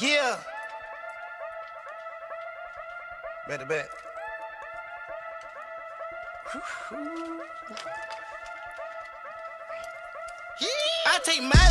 Yeah. Better bet. I take my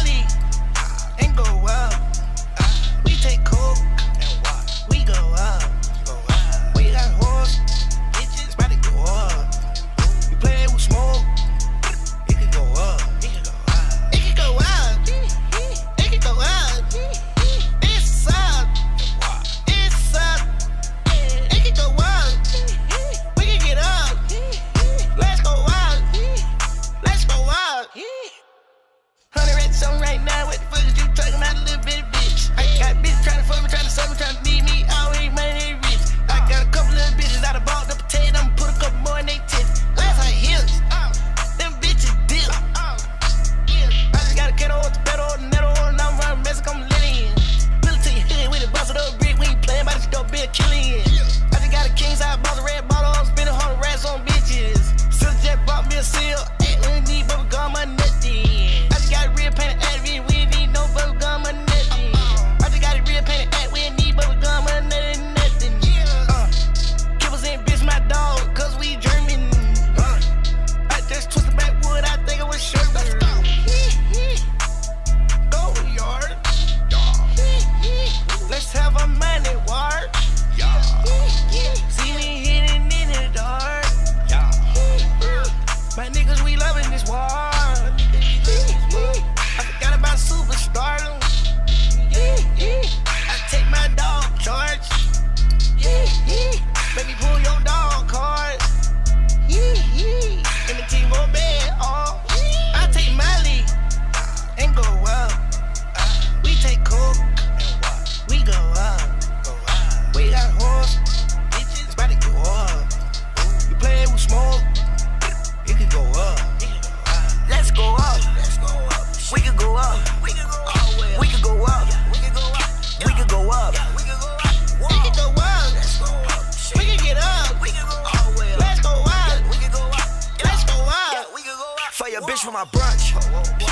For for my brunch.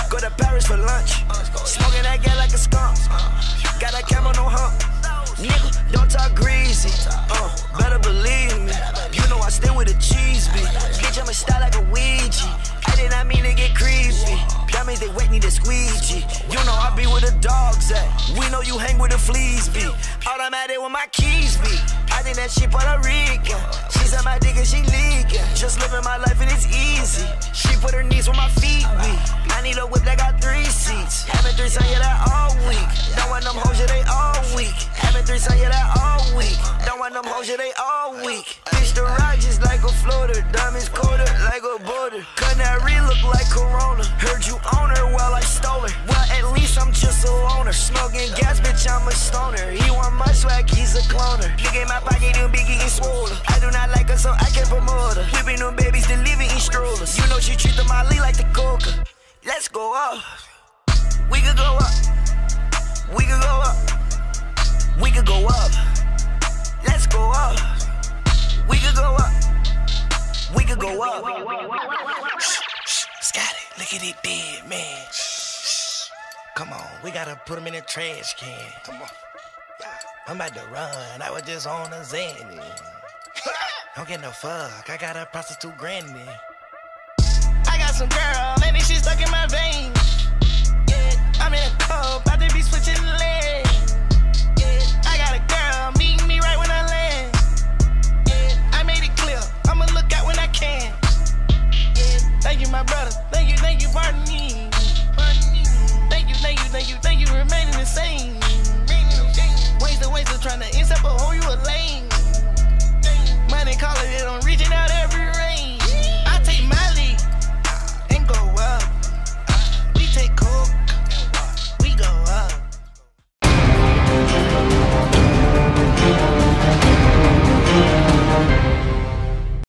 Go to Paris for lunch. Smoking that gas like a skunk. Got that camera, no hump. Nigga, don't talk greasy. Uh, better believe me. You know I stay with a cheese beat. Bitch, I'm a style like a Ouija. I did not mean to get creepy. That means they wet need a squeegee. You know I be where the dogs at. We know you hang with the fleas be. Automatic with my keys be. I think that shit Puerto Rican. She said my dick and she leaking. Just living my life and it's easy. She put her knees where my feet be. I need a whip that got three seats. Having three son, yeah, that all week. Don't want them hoes, yeah, they all week. Having three son, yeah, that all week. Don't want them hoes, yeah, they all week. Bitch, the ride just like a floater. Diamonds colder like a border. Canary look like Corona. Heard you own her, while I stole her. Well, at least I'm just a loner. Smoking gas, I'm a stoner. He want my swag, he's a cloner. Look at my pocket, them big getting swollen. I do not like her, so I can promote her. Whipping them babies, delivering in strollers. You know she treat the Molly like the coca. Let's go up. We could go up. We could go up. We could go up. Come on, we gotta put them in a the trash can. Come on. I'm about to run. I was just on a Xanny. Don't get no fuck. I got a prostitute granny. I got some girl, and she stuck in my veins. Yeah. I'm in a club, about to be switching legs. Yeah. I got a girl meeting me right when I land. Yeah. I made it clear, I'ma look out when I can. Thank you, my brother. Thank you, thank you, pardon me think you think you remaining the same. Waste of waste of trying to accept you alive.